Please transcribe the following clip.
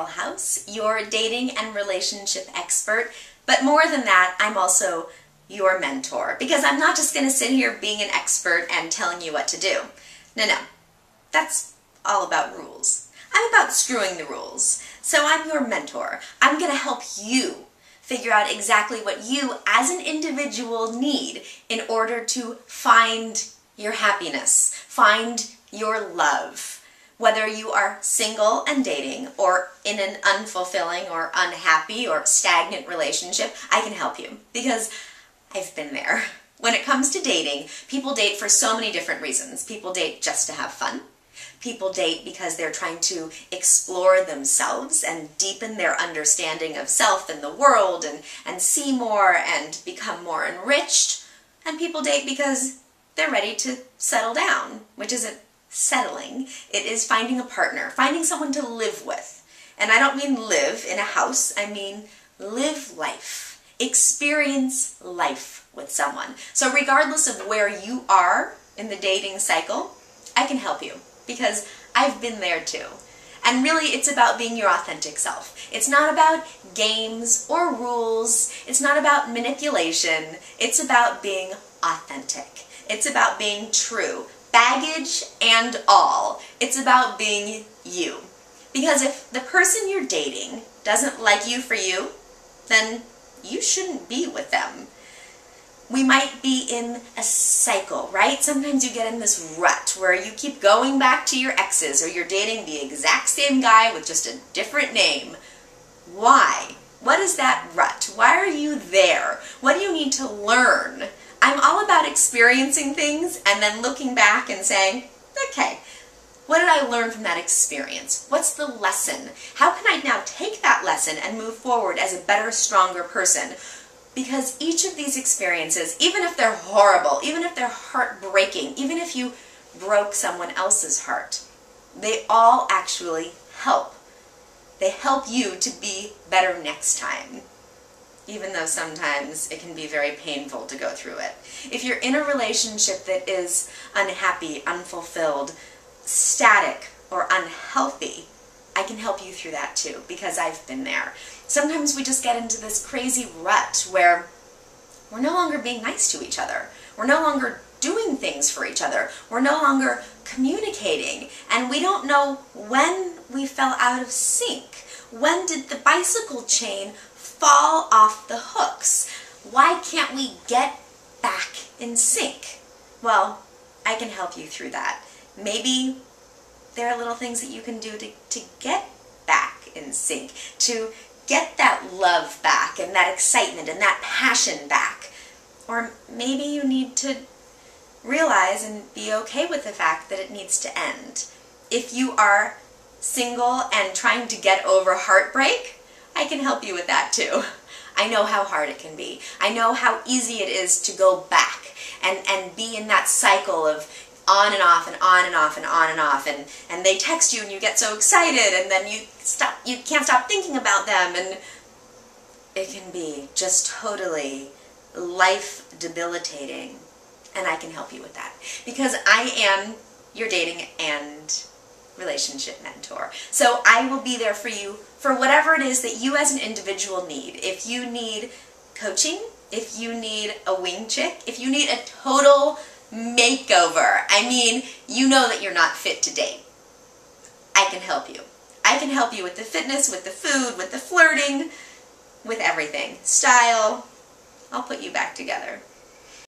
Laurel House, your dating and relationship expert. But more than that, I'm also your mentor because I'm not just going to sit here being an expert and telling you what to do. No, no. That's all about rules. I'm about screwing the rules. So I'm your mentor. I'm going to help you figure out exactly what you as an individual need in order to find your happiness, find your love. Whether you are single and dating or in an unfulfilling or unhappy or stagnant relationship, I can help you because I've been there. When it comes to dating, people date for so many different reasons. People date just to have fun. People date because they're trying to explore themselves and deepen their understanding of self and the world and, and see more and become more enriched. And people date because they're ready to settle down, which isn't settling. It is finding a partner, finding someone to live with. And I don't mean live in a house, I mean live life, experience life with someone. So regardless of where you are in the dating cycle, I can help you because I've been there too. And really, it's about being your authentic self. It's not about games or rules. It's not about manipulation. It's about being authentic. It's about being true. Baggage and all. It's about being you. Because if the person you're dating doesn't like you for you, then you shouldn't be with them we might be in a cycle, right? Sometimes you get in this rut where you keep going back to your exes or you're dating the exact same guy with just a different name. Why? What is that rut? Why are you there? What do you need to learn? Experiencing things and then looking back and saying, okay, what did I learn from that experience? What's the lesson? How can I now take that lesson and move forward as a better, stronger person? Because each of these experiences, even if they're horrible, even if they're heartbreaking, even if you broke someone else's heart, they all actually help. They help you to be better next time, even though sometimes it can be very painful to go through it. If you're in a relationship that is unhappy, unfulfilled, static, or unhealthy, I can help you through that too because I've been there. Sometimes we just get into this crazy rut where we're no longer being nice to each other. We're no longer doing things for each other. We're no longer communicating and we don't know when we fell out of sync. When did the bicycle chain fall off the hooks? Why can't we get back in sync? Well, I can help you through that. Maybe there are little things that you can do to, to get back in sync, to get that love back and that excitement and that passion back. Or maybe you need to realize and be okay with the fact that it needs to end. If you are single and trying to get over heartbreak, I can help you with that too. I know how hard it can be. I know how easy it is to go back and, and be in that cycle of on and off and on and off and on and off and, and they text you and you get so excited and then you stop you can't stop thinking about them and it can be just totally life debilitating and I can help you with that because I am your dating and relationship mentor. So I will be there for you for whatever it is that you as an individual need. If you need coaching, if you need a wing chick, if you need a total makeover. I mean, you know that you're not fit to date. I can help you. I can help you with the fitness, with the food, with the flirting, with everything. Style. I'll put you back together.